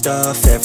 stuff,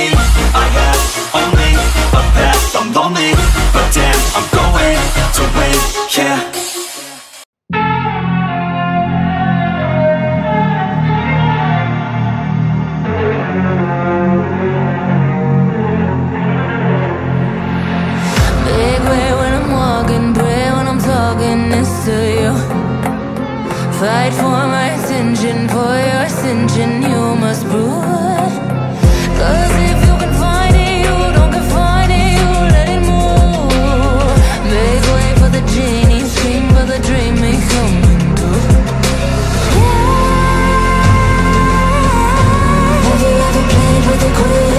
me, I have only a path, I'm lonely, but damn, I'm going to win, yeah. Big when I'm walking, pray when I'm talking this to you. Fight for my attention, for your ascension, you must prove. For the genie, the dream, through. Have you ever played with a queen?